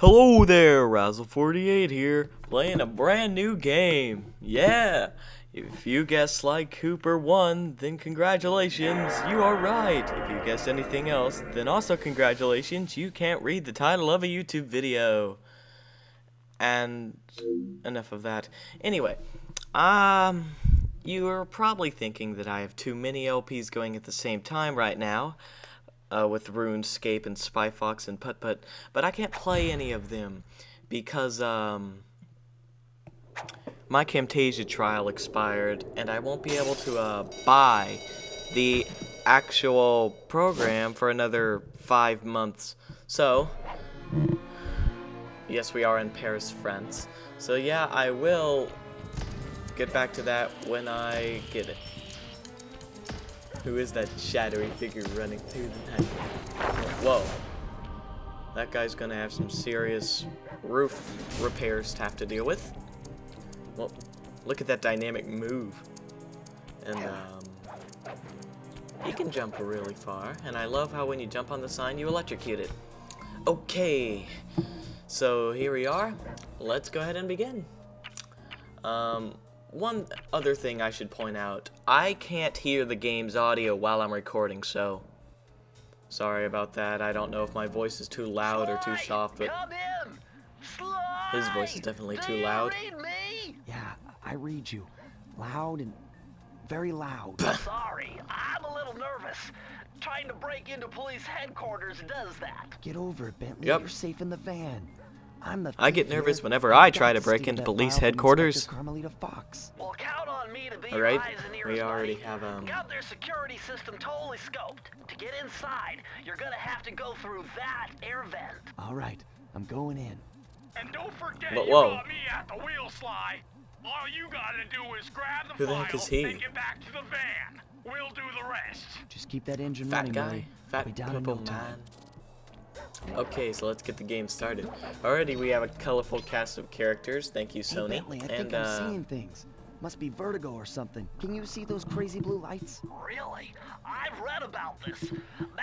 Hello there, Razzel48 here, playing a brand new game. Yeah! If you guessed Sly Cooper 1, then congratulations, you are right. If you guessed anything else, then also congratulations, you can't read the title of a YouTube video. And enough of that. Anyway, um, you're probably thinking that I have too many LPs going at the same time right now uh, with RuneScape and Spy Fox and Putt Putt, but I can't play any of them because um, my Camtasia trial expired and I won't be able to uh, buy the actual program for another five months. So, yes, we are in Paris, France. So yeah, I will get back to that when I get it. Who is that shadowy figure running through the night? Whoa. That guy's gonna have some serious roof repairs to have to deal with. Well, look at that dynamic move. And, um, he can jump really far. And I love how when you jump on the sign, you electrocute it. Okay. So here we are. Let's go ahead and begin. Um, one other thing I should point out, I can't hear the game's audio while I'm recording, so sorry about that. I don't know if my voice is too loud or too soft, but his voice is definitely too loud. Yeah, I read you. Loud and very loud. Sorry, I'm a little nervous. Trying to break into police headquarters does that. Get over it, Bentley. Yep. You're safe in the van. I'm the I get nervous here. whenever I've try to break into police headquarters. Fox. Well, count on me to be All right, your eyes and ears, we already buddy. have, um, Got their security system totally scoped. To get inside, you're gonna have to go through that air vent. All right, I'm going in. And don't forget But you whoa. got me at the wheel, Sly. All you gotta do is grab the Who the heck is he? and get back to the van. We'll do the rest. Just keep that engine Fat running, guy, Murray. I'll fat be purple no time. man. Okay, so let's get the game started. Already we have a colorful cast of characters. Thank you, Hey, Sony. Bentley, I and think I'm uh, seeing things. Must be vertigo or something. Can you see those crazy blue lights? Really? I've read about this.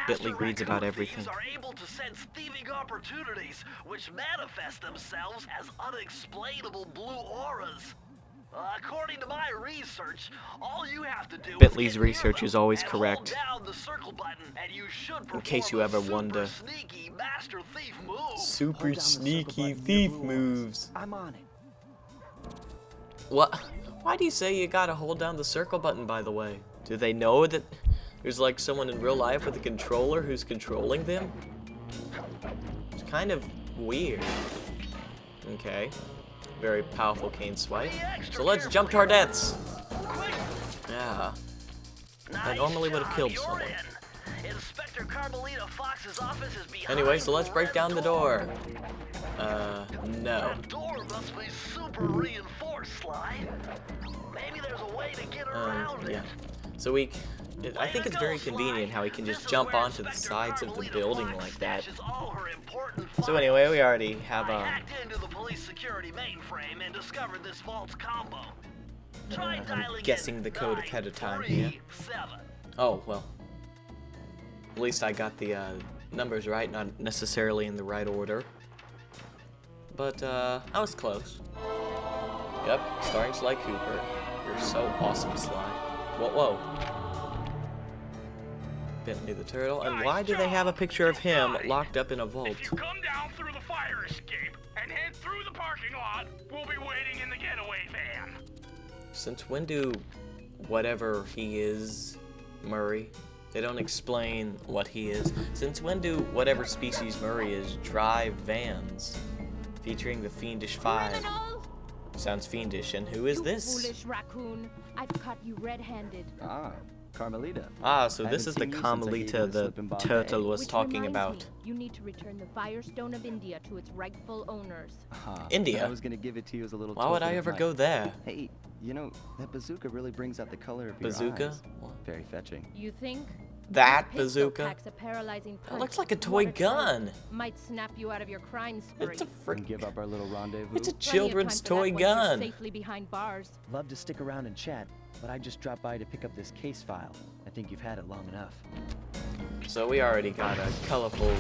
Bentley reads about everything. thieves are able to sense thieving opportunities, which manifest themselves as unexplainable blue auras. Uh, according to my research, all you have to do Bentley's is research is always correct. Down the circle button, and you should In case you ever wonder. Sneaky master thief move. Super down the circle sneaky button thief moves. I'm on it. What? Why do you say you gotta hold down the circle button, by the way? Do they know that there's like someone in real life with a controller who's controlling them? It's kind of weird. Okay. Very powerful cane swipe. So let's jump to our deaths. Yeah. nice normally would've killed someone. Anyway, so let's break down the door. Uh, no. That door must be super reinforced, Sly. Maybe there's a way to get Um, around yeah. So we, it, I think it's very convenient how he can just jump onto the sides of the building like that. So anyway, we already have I um, hacked into the police security mainframe and discovered this vault's combo. Try Uh, I'm guessing the code ahead of time here. 937. Oh, well. At least I got the uh, numbers right, not necessarily in the right order. But, uh, I was close. Yep, starring Sly Cooper. You're so awesome, Sly. Whoa, whoa. Bentley the Turtle. And why do they have a picture of him locked up in a vault? If you come down through the fire escape and head through the parking lot, we'll be waiting in the getaway van. Since when do whatever he is, Murray, they don't explain what he is. Since when do whatever species Murray is drive vans? Featuring the Fiendish Five. Sounds fiendish. And who is You this? foolish raccoon. I've caught you red-handed. Ah, Carmelita. Ah, so I this is the seen you since I gave Carmelita the the slip in turtle was Which talking about. Me, you need to return the Firestone of India to its rightful owners. Ah, India? I was gonna give it to you as a little. Why would I ever my- go there? Hey, you know that bazooka really brings out the color of your Bazooka? Very fetching. You think? That This bazooka? packs a paralyzing That looks like a toy water gun. Might snap you out of your crime spree. It's a And frick. give up our little rendezvous. It's a children's time for that toy gun. Safely behind bars. Love to stick around and chat, but I just dropped by to pick up this case file. I think you've had it long enough. So we already got a colorful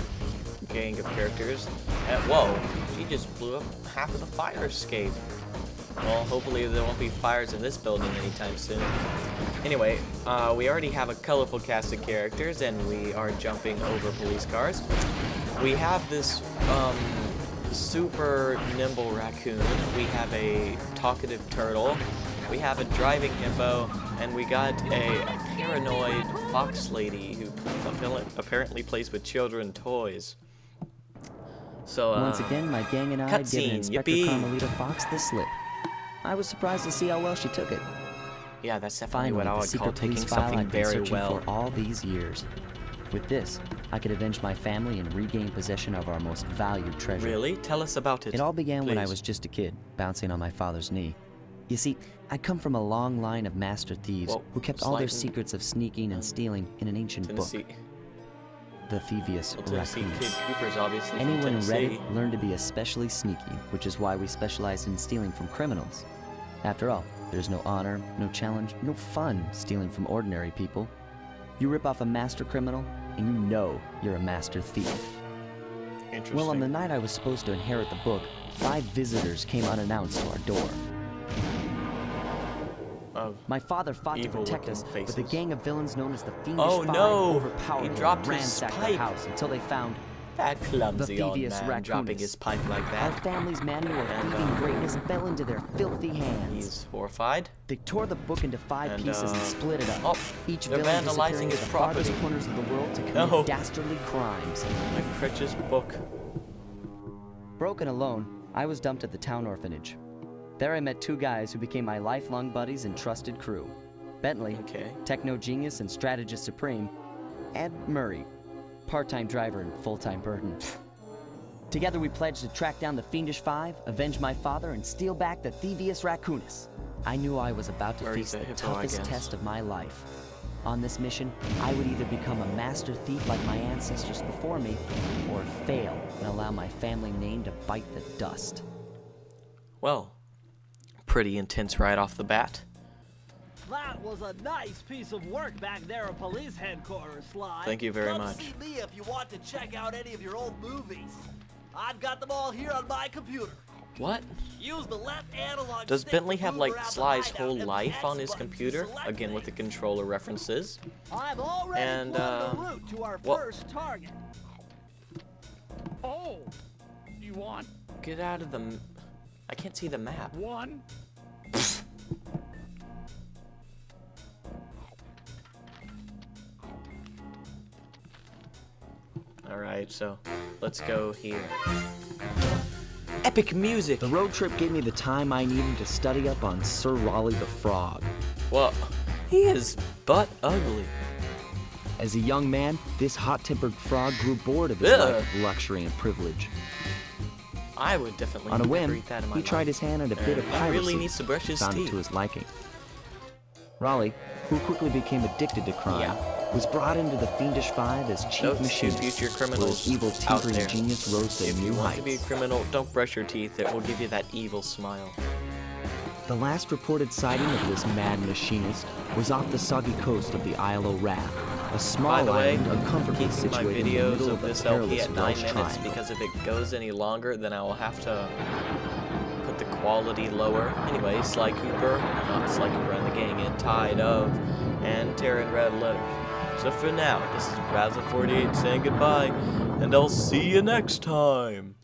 gang of characters. And, whoa, she just blew up half of the fire escape. Well, hopefully there won't be fires in this building anytime soon. Anyway, uh, we already have a colorful cast of characters, and we are jumping over police cars. We have this um, super nimble raccoon. We have a talkative turtle. We have a driving hippo, and we got a paranoid fox lady who apparently plays with children toys. So uh, Once again, my gang and I cutscene, Inspector. Carmelita Fox the slip. I was surprised to see how well she took it. yeah, that's definitely what I would call taking something I've been very searching well. for all these years. With this, I could avenge my family and regain possession of our most valued treasure. Really? Tell us about it. It all began when I was just a kid, bouncing on my father's knee. You see, I come from a long line of master thieves Well, who kept all their secrets of sneaking and stealing in an ancient Tennessee. book, the Thievius Well, Tennessee Raccoon. Kid Cooper's obviously from Anyone who read it learned to be especially sneaky, which is why we specialize in stealing from criminals. After all, there's no honor, no challenge, no fun stealing from ordinary people. You rip off a master criminal, and you know you're a master thief. Interesting. Well, on the night I was supposed to inherit the book, five visitors came unannounced to our door. My father fought to protect us, looking but the gang of villains known as the Fiendish Oh, Five no! overpowered He dropped and ransacked the house until they found that clumsy old man dropping his pipe like that. our family's manual of And, thieving uh, greatness fell into their filthy hands. He's horrified. They tore the book into five And, pieces and uh, split it up. oh, each they're villain vandalizing his the property. corners of the world to commit No. dastardly crimes. My Critch's book. Broken alone, I was dumped at the town orphanage. There I met two guys who became my lifelong buddies and trusted crew. Bentley, Okay. techno genius and strategist supreme, and Murray, part-time driver and full-time burden. Together we pledged to track down the Fiendish Five, avenge my father, and steal back the Thievius Raccoonus. I knew I was about to Murray's face the hippo, toughest test of my life. On this mission, I would either become a master thief like my ancestors before me, or fail and allow my family name to bite the dust. Well, pretty intense right off the bat. That was a nice piece of work back there at police headquarters, Sly. Thank you very Come much. see me if you want to check out any of your old movies. I've got them all here on my computer. What? Use the left analog Does stick Bentley to have move like around the Sly's whole life on his computer? Again with the controller references. I've already And, uh, the route to our what- first target. Oh, you want Get out of the. m- I can't see the map. one? Alright, so let's go here. Epic music! The road trip gave me the time I needed to study up on Sir Raleigh the Frog. Well, he is butt ugly. As a young man, this hot-tempered frog grew bored of his Ugh. life of luxury and privilege. I would definitely On a whim, that in my he life. tried his hand at a bit of piracy. He really needs to brush his found it to his liking. Raleigh, who quickly became addicted to crime, Yeah. Was brought into the Fiendish Five as chief Note to machinist, future criminals his evil tinkering genius rose to If new you want heights. to be a criminal, don't brush your teeth. It will give you that evil smile. The last reported sighting of this mad machinist was off the soggy coast of the Isle of Wrath, a small By the way, island uncomfortably keep my situated in the videos middle of of this a LP at 9 Welsh minutes triangle. because if it goes any longer, then I will have to put the quality lower. Anyway, Sly Cooper, not Sly Cooper and the gang, and Tide of, and Terran Red Letters. So for now, this is Razzel48 saying goodbye, and I'll see you next time.